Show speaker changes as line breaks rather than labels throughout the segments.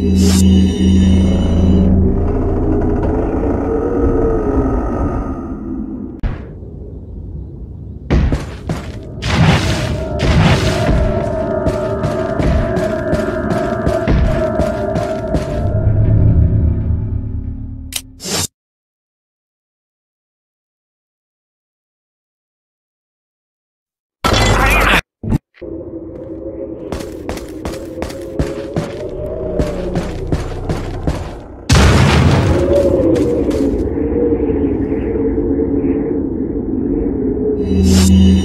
you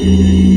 Música